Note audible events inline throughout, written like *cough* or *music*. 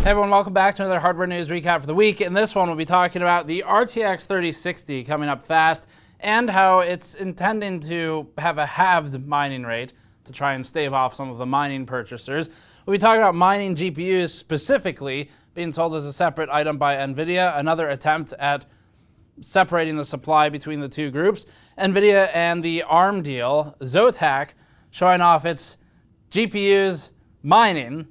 Hey everyone, welcome back to another hardware news recap for the week. In this one, we'll be talking about the RTX 3060 coming up fast and how it's intending to have a halved mining rate to try and stave off some of the mining purchasers. We'll be talking about mining GPUs specifically being sold as a separate item by NVIDIA, another attempt at separating the supply between the two groups. NVIDIA and the ARM deal, Zotac, showing off its GPUs mining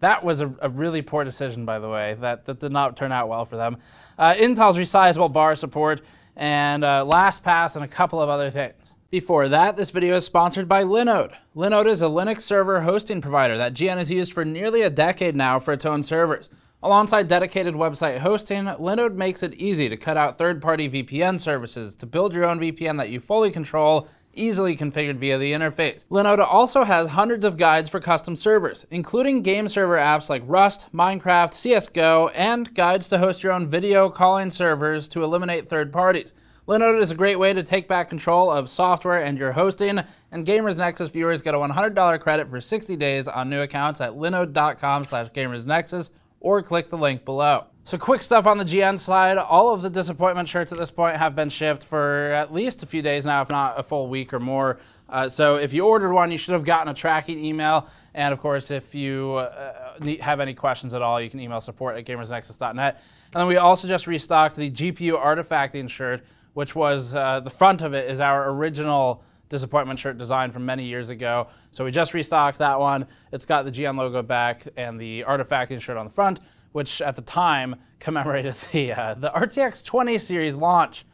that was a, a, really poor decision, by the way. That, that did not turn out well for them. Uh, Intel's resizable bar support, and uh, LastPass, and a couple of other things. Before that, this video is sponsored by Linode. Linode is a Linux server hosting provider that GN has used for nearly a decade now for its own servers. Alongside dedicated website hosting, Linode makes it easy to cut out third-party VPN services to build your own VPN that you fully control easily configured via the interface. Linode also has hundreds of guides for custom servers, including game server apps like Rust, Minecraft, CSGO, and guides to host your own video calling servers to eliminate third parties. Linode is a great way to take back control of software and your hosting, and Gamers Nexus viewers get a $100 credit for 60 days on new accounts at linode.com slash gamersnexus or click the link below. So quick stuff on the GN side. All of the disappointment shirts at this point have been shipped for at least a few days now, if not a full week or more. Uh, so if you ordered one, you should have gotten a tracking email. And of course, if you uh, have any questions at all, you can email support at gamersnexus.net. And then we also just restocked the GPU artifacting shirt, which was uh, the front of it is our original disappointment shirt design from many years ago. So we just restocked that one. It's got the GN logo back and the artifacting shirt on the front which at the time commemorated *laughs* the, uh, the RTX 20 series launch,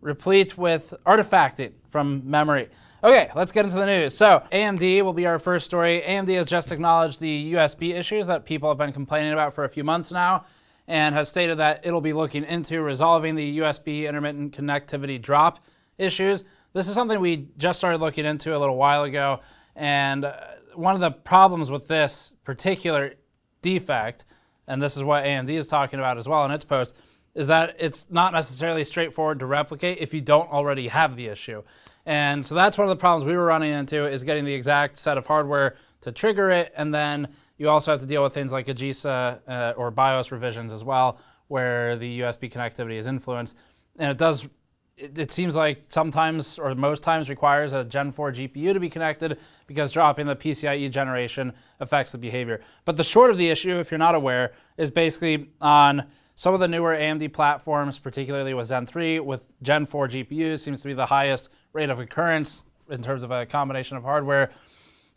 replete with artifacting from memory. Okay, let's get into the news. So AMD will be our first story. AMD has just acknowledged the USB issues that people have been complaining about for a few months now and has stated that it'll be looking into resolving the USB intermittent connectivity drop issues. This is something we just started looking into a little while ago, and uh, one of the problems with this particular defect and this is what AMD is talking about as well in its post, is that it's not necessarily straightforward to replicate if you don't already have the issue. And so that's one of the problems we were running into is getting the exact set of hardware to trigger it. And then you also have to deal with things like AGESA uh, or BIOS revisions as well, where the USB connectivity is influenced. And it does it, it, seems like sometimes or most times requires a Gen 4 GPU to be connected because dropping the PCIe generation affects the behavior. But the short of the issue, if you're not aware, is basically on some of the newer AMD platforms, particularly with Zen 3, with Gen 4 GPUs, seems to be the highest rate of occurrence in terms of a combination of hardware.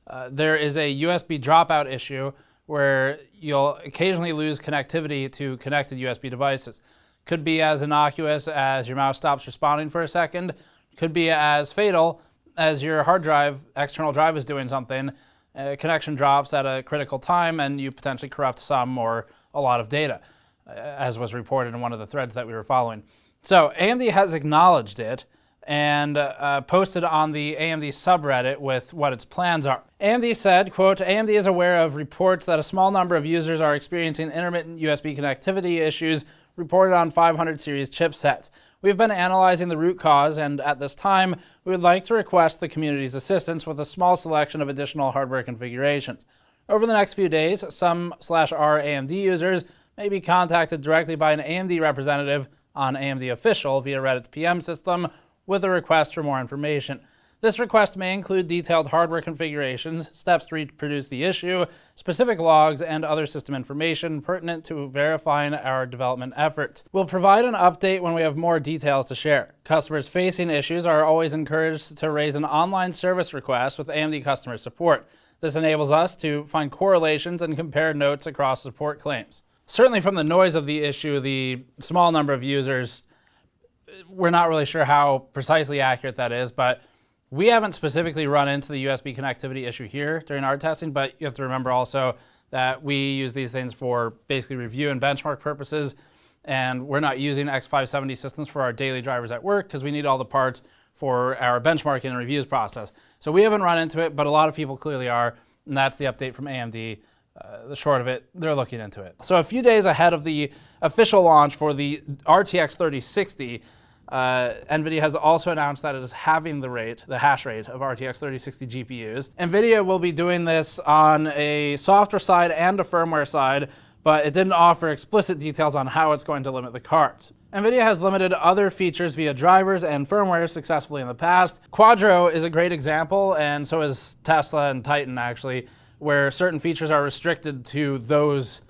Uh, there is a USB dropout issue where you'll occasionally lose connectivity to connected USB devices. Could be as innocuous as your mouse stops responding for a second. Could be as fatal as your hard drive, external drive is doing something, a connection drops at a critical time and you potentially corrupt some or a lot of data, uh, as was reported in one of the threads that we were following. So AMD has acknowledged it and uh, posted on the AMD subreddit with what its plans are. AMD said, quote, AMD is aware of reports that a small number of users are experiencing intermittent USB connectivity issues reported on 500 series chipsets. We've been analyzing the root cause, and at this time, we would like to request the community's assistance with a small selection of additional hardware configurations. Over the next few days, some slash R AMD users may be contacted directly by an AMD representative on AMD Official via Reddit's PM system with a request for more information. This request may include detailed hardware configurations, steps to reproduce the issue, specific logs, and other system information pertinent to verifying our development efforts. We'll provide an update when we have more details to share. Customers facing issues are always encouraged to raise an online service request with AMD customer support. This enables us to find correlations and compare notes across support claims. Certainly from the noise of the issue, the small number of users, we're not really sure how precisely accurate that is, but we haven't specifically run into the USB connectivity issue here during our testing, but you have to remember also that we use these things for basically review and benchmark purposes, and we're not using X570 systems for our daily drivers at work because we need all the parts for our benchmarking and reviews process. So we haven't run into it, but a lot of people clearly are, and that's the update from AMD. Uh, the short of it, they're looking into it. So a few days ahead of the official launch for the RTX 3060, Uh, NVIDIA has also announced that it is halving the rate, the hash rate of RTX 3060 GPUs. NVIDIA will be doing this on a software side and a firmware side, but it didn't offer explicit details on how it's going to limit the cards. NVIDIA has limited other features via drivers and firmware successfully in the past. Quadro is a great example, and so is Tesla and Titan actually, where certain features are restricted to those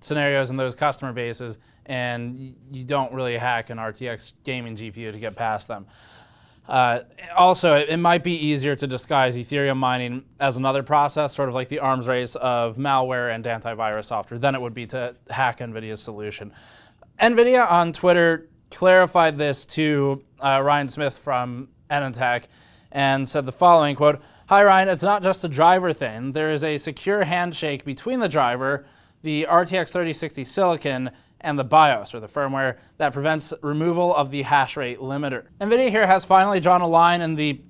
scenarios and those customer bases and you don't really hack an RTX gaming GPU to get past them. Uh, also, it, might be easier to disguise Ethereum mining as another process, sort of like the arms race of malware and antivirus software, than it would be to hack NVIDIA's solution. NVIDIA on Twitter clarified this to uh, Ryan Smith from AnandTech and said the following, quote, Hi Ryan, it's not just a driver thing. There is a secure handshake between the driver, the RTX 3060 silicon, and the BIOS, or the firmware, that prevents removal of the hash rate limiter. NVIDIA here has finally drawn a line in the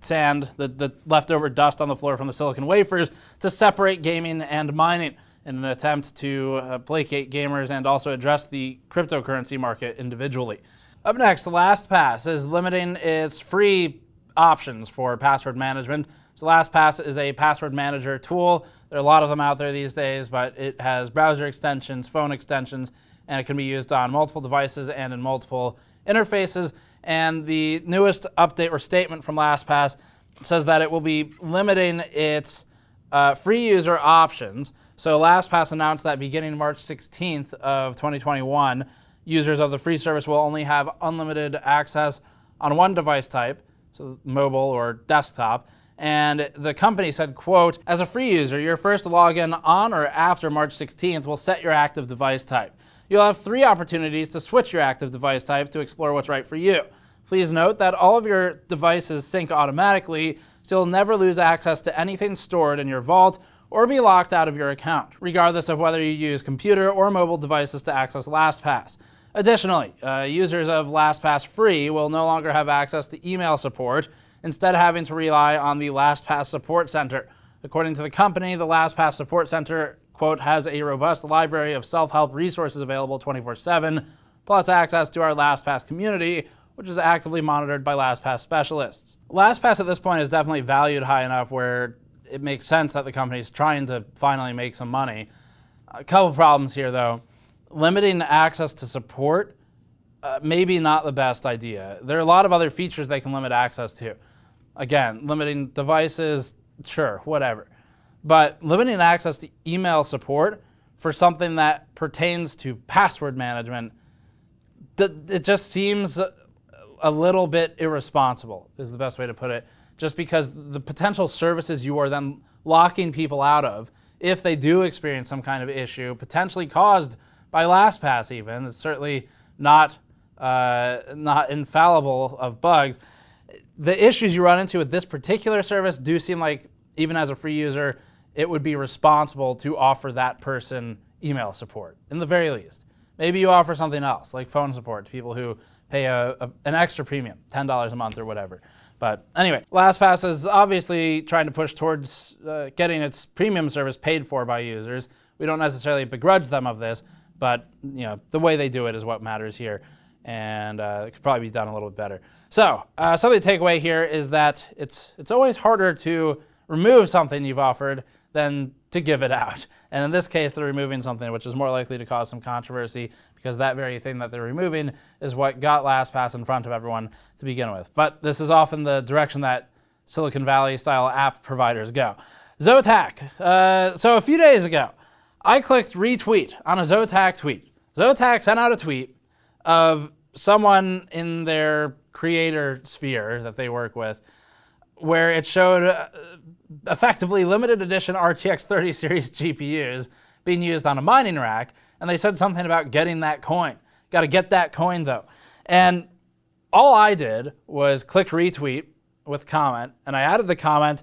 sand, the, the leftover dust on the floor from the silicon wafers, to separate gaming and mining in an attempt to uh, placate gamers and also address the cryptocurrency market individually. Up next, LastPass is limiting its free options for password management. So LastPass is a password manager tool. There are a lot of them out there these days, but it has browser extensions, phone extensions, and it can be used on multiple devices and in multiple interfaces. And the newest update or statement from LastPass says that it will be limiting its uh, free user options. So LastPass announced that beginning March 16th of 2021, users of the free service will only have unlimited access on one device type, so mobile or desktop. And the company said, quote, as a free user, your first login on or after March 16th will set your active device type. You'll have three opportunities to switch your active device type to explore what's right for you. Please note that all of your devices sync automatically, so you'll never lose access to anything stored in your vault or be locked out of your account, regardless of whether you use computer or mobile devices to access LastPass. Additionally, uh, users of LastPass Free will no longer have access to email support, instead having to rely on the LastPass Support Center. According to the company, the LastPass Support Center quote, has a robust library of self-help resources available 24-7, plus access to our LastPass community, which is actively monitored by LastPass specialists. LastPass at this point is definitely valued high enough where it makes sense that the company is trying to finally make some money. A couple problems here though. Limiting access to support, uh, maybe not the best idea. There are a lot of other features they can limit access to. Again, limiting devices, sure, whatever. But limiting access to email support for something that pertains to password management, it just seems a little bit irresponsible, is the best way to put it. Just because the potential services you are then locking people out of, if they do experience some kind of issue, potentially caused by LastPass even, it's certainly not, uh, not infallible of bugs. The issues you run into with this particular service do seem like, even as a free user, it would be responsible to offer that person email support, in the very least. Maybe you offer something else, like phone support to people who pay a, a, an extra premium, $10 a month or whatever. But anyway, LastPass is obviously trying to push towards uh, getting its premium service paid for by users. We don't necessarily begrudge them of this, but you know the way they do it is what matters here, and uh, it could probably be done a little bit better. So uh, something to take away here is that it's it's always harder to remove something you've offered than to give it out. And in this case, they're removing something which is more likely to cause some controversy because that very thing that they're removing is what got LastPass in front of everyone to begin with. But this is often the direction that Silicon Valley style app providers go. Zotac. Uh, so a few days ago, I clicked retweet on a Zotac tweet. Zotac sent out a tweet of someone in their creator sphere that they work with where it showed uh, effectively limited edition RTX 30 series GPUs being used on a mining rack, and they said something about getting that coin. Got to get that coin though. And all I did was click retweet with comment, and I added the comment,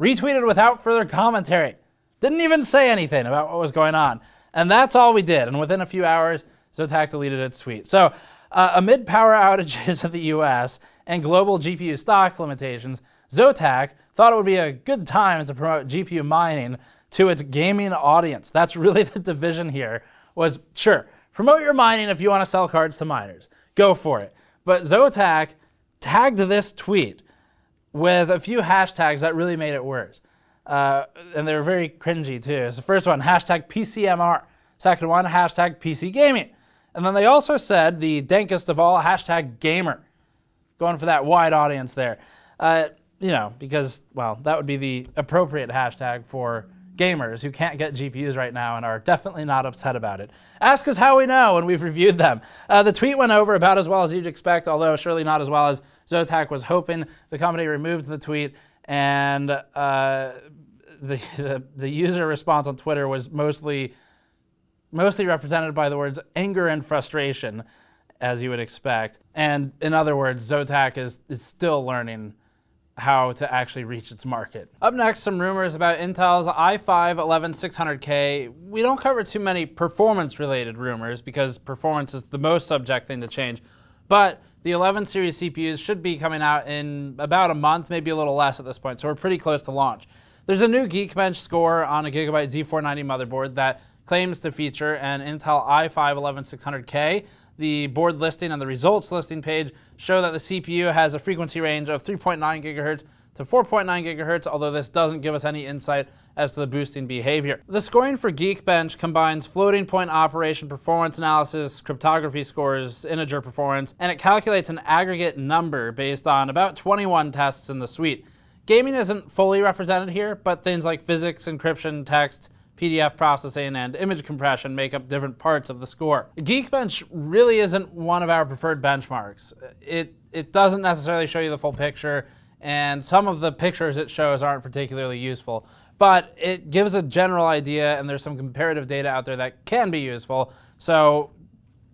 retweeted without further commentary. Didn't even say anything about what was going on. And that's all we did. And within a few hours, Zotac deleted its tweet. So uh, amid power outages *laughs* in the US and global GPU stock limitations, Zotac thought it would be a good time to promote GPU mining to its gaming audience. That's really *laughs* the division here was, sure, promote your mining if you want to sell cards to miners. Go for it. But Zotac tagged this tweet with a few hashtags that really made it worse. Uh, and they were very cringy too. So the first one, hashtag PCMR. Second one, hashtag PC Gaming. And then they also said the dankest of all, hashtag gamer. Going for that wide audience there. Uh, you know, because, well, that would be the appropriate hashtag for gamers who can't get GPUs right now and are definitely not upset about it. Ask us how we know when we've reviewed them. Uh, the tweet went over about as well as you'd expect, although surely not as well as Zotac was hoping. The company removed the tweet, and uh, the, the, the user response on Twitter was mostly mostly represented by the words anger and frustration, as you would expect. And in other words, Zotac is, is still learning how to actually reach its market. Up next, some rumors about Intel's i5-11600K. We don't cover too many performance-related rumors because performance is the most subject thing to change. But the 11 series CPUs should be coming out in about a month, maybe a little less at this point, so we're pretty close to launch. There's a new Geekbench score on a Gigabyte Z490 motherboard that claims to feature an Intel i5-11600K the board listing and the results listing page show that the CPU has a frequency range of 3.9 gigahertz to 4.9 gigahertz, although this doesn't give us any insight as to the boosting behavior. The scoring for Geekbench combines floating point operation performance analysis, cryptography scores, integer performance, and it calculates an aggregate number based on about 21 tests in the suite. Gaming isn't fully represented here, but things like physics, encryption, text, PDF processing, and image compression make up different parts of the score. Geekbench really isn't one of our preferred benchmarks. It, it doesn't necessarily show you the full picture, and some of the pictures it shows aren't particularly useful. But it gives a general idea, and there's some comparative data out there that can be useful. So,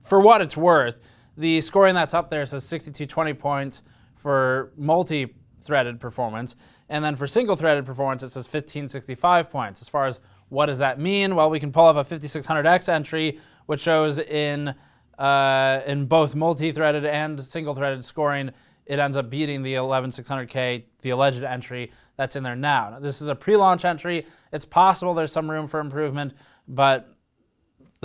for what it's worth, the scoring that's up there says 6220 points for multi threaded performance. And then for single threaded performance, it says 1565 points. As far as what does that mean? Well, we can pull up a 5600X entry, which shows in, uh, in both multi-threaded and single-threaded scoring, it ends up beating the 11600K, the alleged entry that's in there now. now. This is a pre-launch entry. It's possible there's some room for improvement, but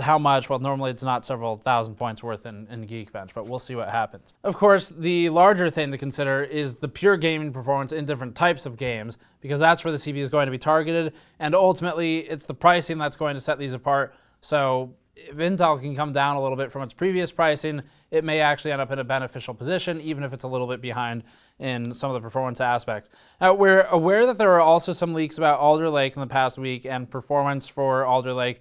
how much? Well, normally it's not several thousand points worth in, in Geekbench, but we'll see what happens. Of course, the larger thing to consider is the pure gaming performance in different types of games, because that's where the CPU is going to be targeted, and ultimately it's the pricing that's going to set these apart. So if Intel can come down a little bit from its previous pricing, it may actually end up in a beneficial position, even if it's a little bit behind in some of the performance aspects. Now, we're aware that there are also some leaks about Alder Lake in the past week and performance for Alder Lake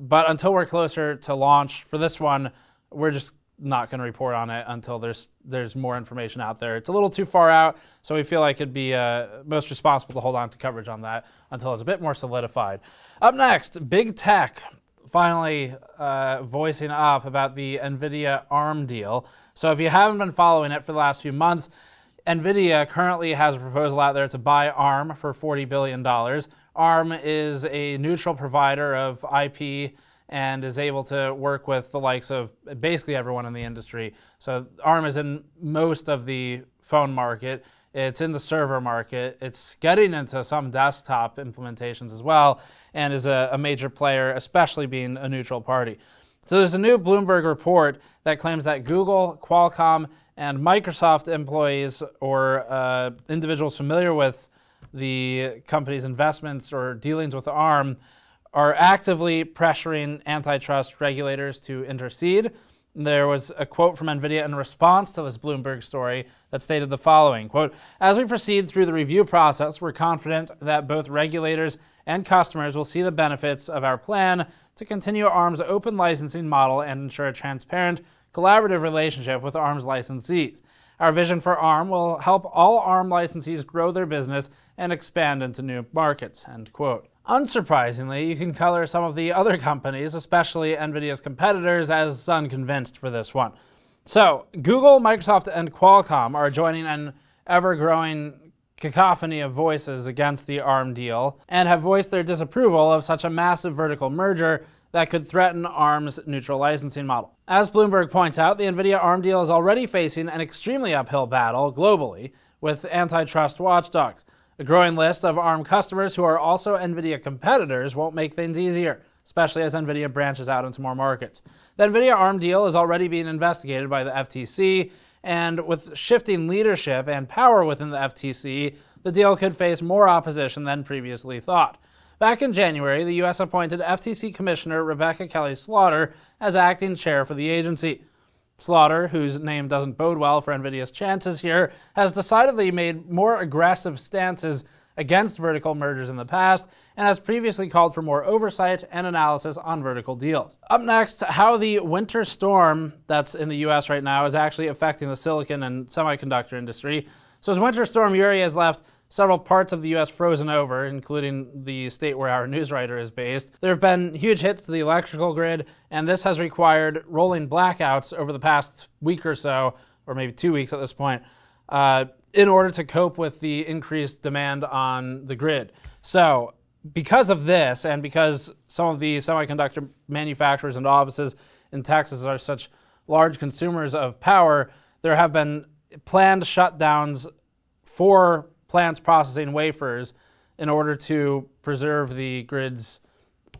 but until we're closer to launch for this one, we're just not going to report on it until there's there's more information out there. It's a little too far out, so we feel like it'd be uh, most responsible to hold on to coverage on that until it's a bit more solidified. Up next, big tech finally uh, voicing up about the NVIDIA ARM deal. So if you haven't been following it for the last few months, NVIDIA currently has a proposal out there to buy ARM for $40 billion. ARM is a neutral provider of IP and is able to work with the likes of basically everyone in the industry. So ARM is in most of the phone market. It's in the server market. It's getting into some desktop implementations as well, and is a, a major player, especially being a neutral party. So there's a new Bloomberg report that claims that Google, Qualcomm, and Microsoft employees or uh, individuals familiar with the company's investments or dealings with ARM are actively pressuring antitrust regulators to intercede. There was a quote from NVIDIA in response to this Bloomberg story that stated the following, quote, As we proceed through the review process, we're confident that both regulators and customers will see the benefits of our plan to continue ARM's open licensing model and ensure a transparent, collaborative relationship with ARM's licensees. Our vision for ARM will help all ARM licensees grow their business and expand into new markets. End quote. Unsurprisingly, you can color some of the other companies, especially NVIDIA's competitors, as unconvinced for this one. So, Google, Microsoft, and Qualcomm are joining an ever growing cacophony of voices against the ARM deal and have voiced their disapproval of such a massive vertical merger that could threaten ARM's neutral licensing model. As Bloomberg points out, the NVIDIA ARM deal is already facing an extremely uphill battle globally with antitrust watchdogs. A growing list of ARM customers who are also NVIDIA competitors won't make things easier, especially as NVIDIA branches out into more markets. The NVIDIA ARM deal is already being investigated by the FTC, and with shifting leadership and power within the FTC, the deal could face more opposition than previously thought. Back in January, the U.S. appointed FTC Commissioner Rebecca Kelly Slaughter as acting chair for the agency. Slaughter, whose name doesn't bode well for NVIDIA's chances here, has decidedly made more aggressive stances against vertical mergers in the past and has previously called for more oversight and analysis on vertical deals. Up next, how the winter storm that's in the US right now is actually affecting the silicon and semiconductor industry. So, as Winter Storm Uri has left several parts of the U.S. frozen over, including the state where our *laughs* news writer is based. There have been huge hits to the electrical grid, and this has required rolling blackouts over the past week or so, or maybe two weeks at this point, uh, in order to cope with the increased demand on the grid. So, because of this, and because some of the semiconductor manufacturers and offices in Texas are such large consumers of power, there have been planned shutdowns for plants processing wafers in order to preserve the grid's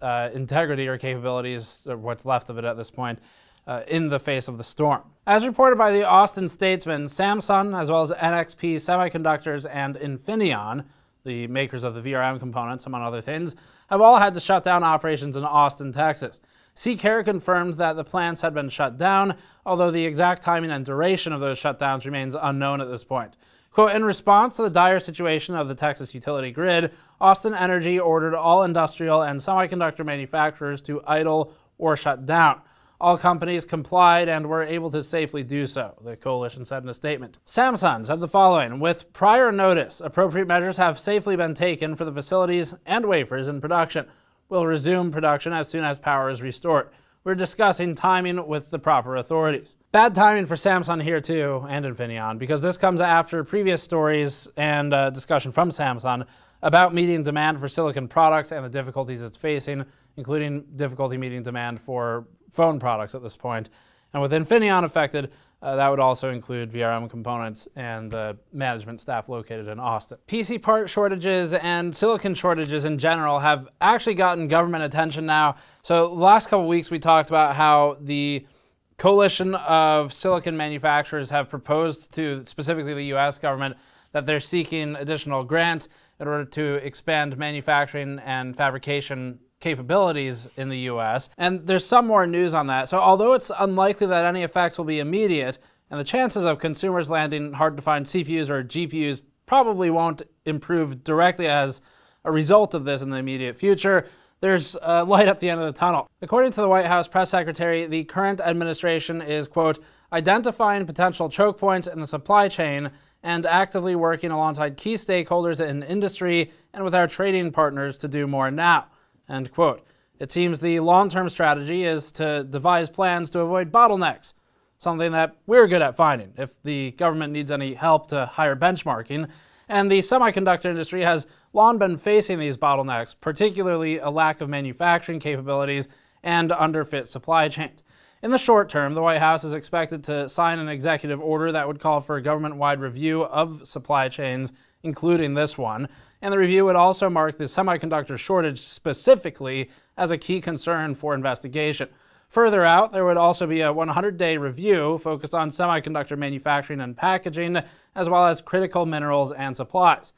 uh, integrity or capabilities, or what's left of it at this point, uh, in the face of the storm. As reported by the Austin Statesman, Samsung, as well as NXP Semiconductors and Infineon, the makers of the VRM components, among other things, have all had to shut down operations in Austin, Texas. CCare confirmed that the plants had been shut down, although the exact timing and duration of those shutdowns remains unknown at this point. Quote, in response to the dire situation of the Texas utility grid, Austin Energy ordered all industrial and semiconductor manufacturers to idle or shut down. All companies complied and were able to safely do so, the coalition said in a statement. Samsung said the following With prior notice, appropriate measures have safely been taken for the facilities and wafers in production. We'll resume production as soon as power is restored. We're discussing timing with the proper authorities. Bad timing for Samsung here too, and Infineon, because this comes after previous stories and uh, discussion from Samsung about meeting demand for silicon products and the difficulties it's facing, including difficulty meeting demand for phone products at this point. And with Infineon affected, uh, that would also include VRM components and the management staff located in Austin. PC part shortages and silicon shortages in general have actually gotten government attention now. So, last couple weeks we talked about how the coalition of silicon manufacturers have proposed to specifically the US government that they're seeking additional grants in order to expand manufacturing and fabrication capabilities in the US. And there's some more news on that. So, although it's unlikely that any effects will be immediate, and the chances of consumers landing hard to find CPUs or GPUs probably won't improve directly as a result of this in the immediate future, there's a light at the end of the tunnel. According to the White House press secretary, the current administration is, quote, identifying potential choke points in the supply chain and actively working alongside key stakeholders in industry and with our trading partners to do more now. End quote. It seems the long-term strategy is to devise plans to avoid bottlenecks, something that we're good at finding if the government needs any help to higher benchmarking. And the semiconductor industry has long been facing these bottlenecks, particularly a lack of manufacturing capabilities and underfit supply chains. In the short term, the White House is expected to sign an executive order that would call for a government wide review of supply chains, including this one and the review would also mark the semiconductor shortage specifically as a key concern for investigation. Further out, there would also be a 100 day review focused on semiconductor manufacturing and packaging, as well as critical minerals and supplies.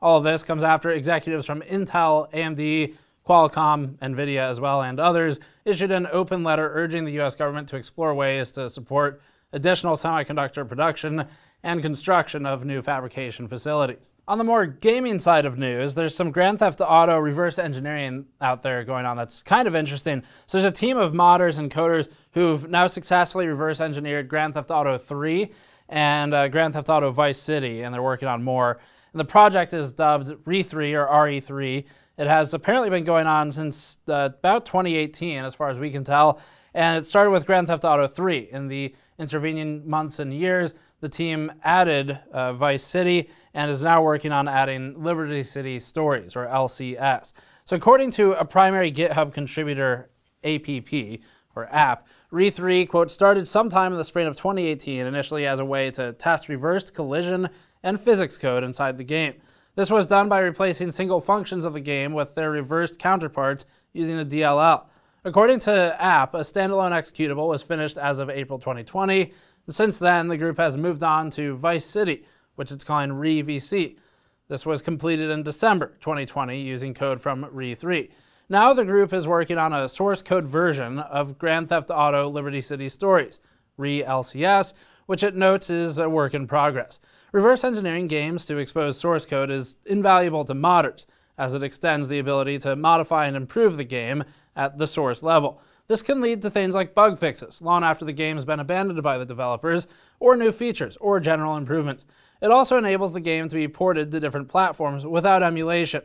All of this comes after executives from Intel, AMD, Qualcomm, NVIDIA, as well, and others issued an open letter urging the U.S. government to explore ways to support additional semiconductor production and construction of new fabrication facilities. On the more gaming side of news, there's some Grand Theft Auto reverse engineering out there going on that's kind of interesting. So there's a team of modders and coders who've now successfully reverse engineered Grand Theft Auto 3 and uh, Grand Theft Auto Vice City, and they're working on more. And the project is dubbed RE3 or RE3. It has apparently been going on since uh, about 2018, as far as we can tell, and it started with Grand Theft Auto 3 in the intervening months and years the team added uh, Vice City and is now working on adding Liberty City Stories, or LCS. So, according to a primary GitHub contributor, APP, or app, Re3, quote, started sometime in the spring of 2018, initially as a way to test reversed collision and physics code inside the game. This was done by replacing single functions of the game with their reversed counterparts using a DLL. According to app, a standalone executable was finished as of April 2020, Since then, the group has moved on to Vice City, which it's calling ReVC. This was completed in December 2020 using code from Re3. Now the group is working on a source code version of Grand Theft Auto Liberty City Stories, Re-LCS, which it notes is a work in progress. Reverse engineering games to expose source code is invaluable to modders, as it extends the ability to modify and improve the game at the source level. This can lead to things like bug fixes, long after the game has been abandoned by the developers, or new features, or general improvements. It also enables the game to be ported to different platforms without emulation.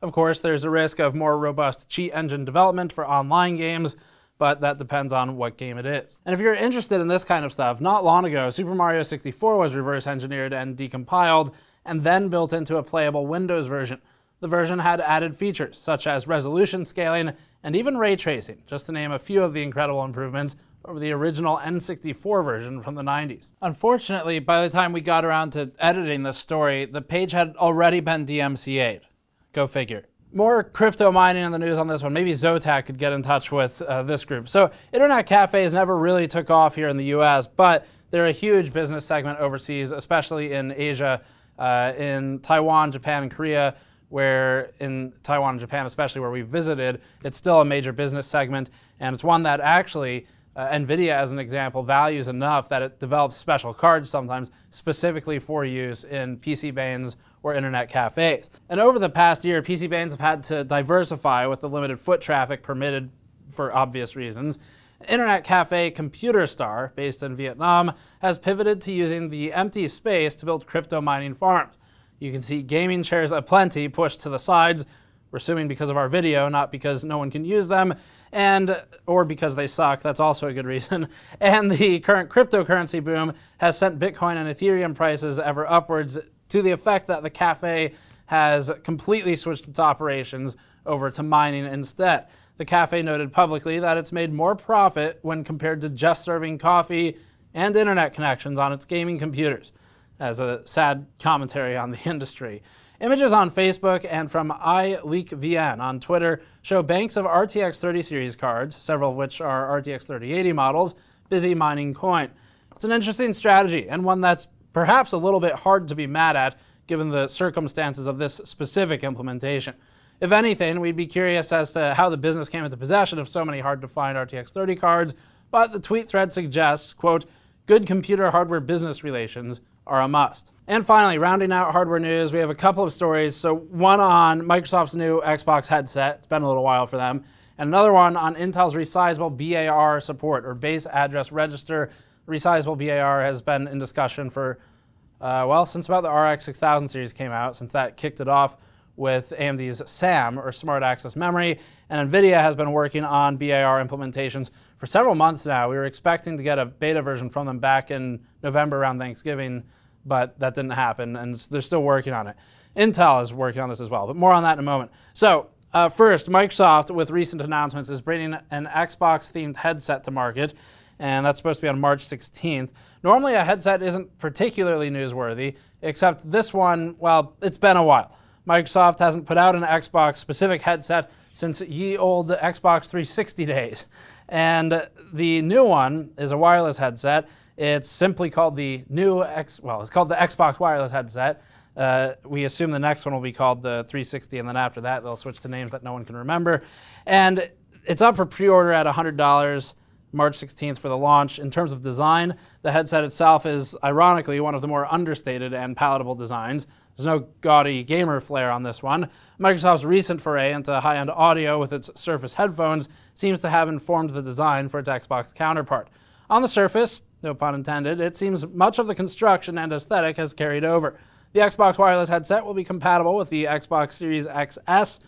Of course, there's a risk of more robust cheat engine development for online games, but that depends on what game it is. And if you're interested in this kind of stuff, not long ago, Super Mario 64 was reverse engineered and decompiled, and then built into a playable Windows version. The version had added features, such as resolution scaling and even ray tracing, just to name a few of the incredible improvements over the original N64 version from the 90s. Unfortunately, by the time we got around to editing the story, the page had already been DMCA'd. Go figure. More crypto mining in the news on this one. Maybe Zotac could get in touch with uh, this group. So, internet cafes never really took off here in the US, but they're a huge business segment overseas, especially in Asia, uh, in Taiwan, Japan, and Korea where in Taiwan and Japan, especially where we visited, it's still a major business segment, and it's one that actually uh, NVIDIA, as an example, values enough that it develops special cards sometimes specifically for use in PC bangs or internet cafes. And over the past year, PC bangs have had to diversify with the limited foot traffic permitted for obvious reasons. Internet cafe Computer Star, based in Vietnam, has pivoted to using the empty space to build crypto mining farms. You can see gaming chairs aplenty pushed to the sides. We're assuming because of our video, not because no one can use them, and or because they suck. That's also a good reason. *laughs* And the current cryptocurrency boom has sent Bitcoin and Ethereum prices ever upwards to the effect that the cafe has completely switched its operations over to mining instead. The cafe noted publicly that it's made more profit when compared to just serving coffee and internet connections on its gaming computers as a sad commentary on the *laughs* industry. Images on Facebook and from iLeakVN on Twitter show banks of RTX 30 series cards, several of which are RTX 3080 models, busy mining coin. It's an interesting strategy and one that's perhaps a little bit hard to be mad at given the circumstances of this specific implementation. If anything, we'd be curious as to how the business came into possession of so many hard to find RTX 30 cards, but the tweet thread suggests, quote, good computer hardware business relations are a must. And finally, rounding out hardware news, we have a couple of stories. So one on Microsoft's new Xbox headset. It's been a little while for them. And another one on Intel's resizable BAR support, or base address register. Resizable BAR has been in discussion for, uh, well, since about the RX 6000 series came out, since that kicked it off with AMD's SAM, or Smart Access Memory, and NVIDIA has been working on BAR implementations for several months now. We were expecting to get a beta version from them back in November around Thanksgiving, but that didn't happen, and they're still working on it. Intel is working on this as well, but more on that in a moment. So, uh, first, Microsoft, with recent announcements, is bringing an Xbox themed headset to market, and that's supposed to be on March 16th. Normally, a headset isn't particularly newsworthy, except this one, well, it's been a while. Microsoft hasn't put out an Xbox specific headset since ye old Xbox 360 days. And the new one is a wireless headset. It's simply called the new X, well, it's called the Xbox wireless headset. Uh, we assume the next one will be called the 360, and then after that, they'll switch to names that no one can remember. And it's up for pre order at $100. March 16th for the launch. In terms of design, the headset itself is ironically one of the more understated and palatable designs. There's no gaudy gamer flair on this one. Microsoft's recent foray into high end audio with its Surface headphones seems to have informed the design for its Xbox counterpart. On the surface, no pun intended, it seems much of the construction and aesthetic has carried over. The Xbox wireless headset will be compatible with the Xbox Series XS,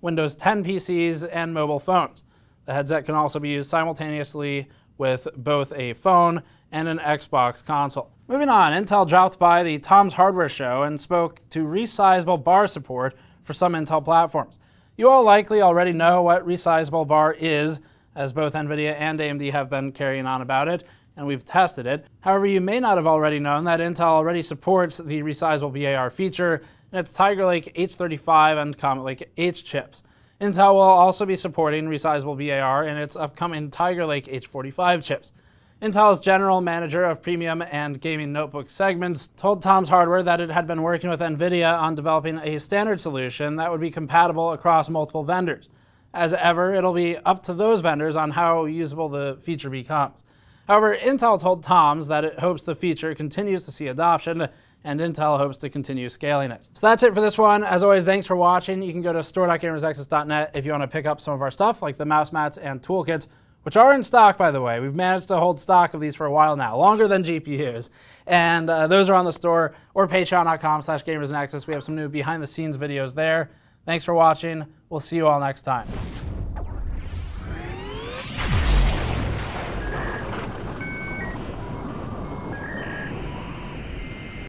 Windows 10 PCs, and mobile phones. The headset can also be used simultaneously with both a phone and an Xbox console. Moving on, Intel dropped by the Tom's Hardware show and spoke to resizable bar support for some Intel platforms. You all likely already know what resizable bar is, as both NVIDIA and AMD have been carrying on about it, and we've tested it. However, you may not have already known that Intel already supports the resizable BAR feature in its Tiger Lake H35 and Comet Lake H chips. Intel will also be supporting resizable BAR in its upcoming Tiger Lake H45 chips. Intel's general manager of premium and gaming notebook segments told Tom's Hardware that it had been working with NVIDIA on developing a standard solution that would be compatible across multiple vendors. As ever, it'll be up to those vendors on how usable the feature becomes. However, Intel told Tom's that it hopes the feature continues to see adoption and Intel hopes to continue scaling it. So that's it for this one. As always, thanks for watching. You can go to store.gamersnexus.net if you want to pick up some of our stuff like the mouse mats and toolkits which are in stock, by the way. We've managed to hold stock of these for a while now, longer than GPUs. And uh, those are on the store or patreon.com slash gamersnexus. We have some new behind the scenes videos there. Thanks for watching. We'll see you all next time.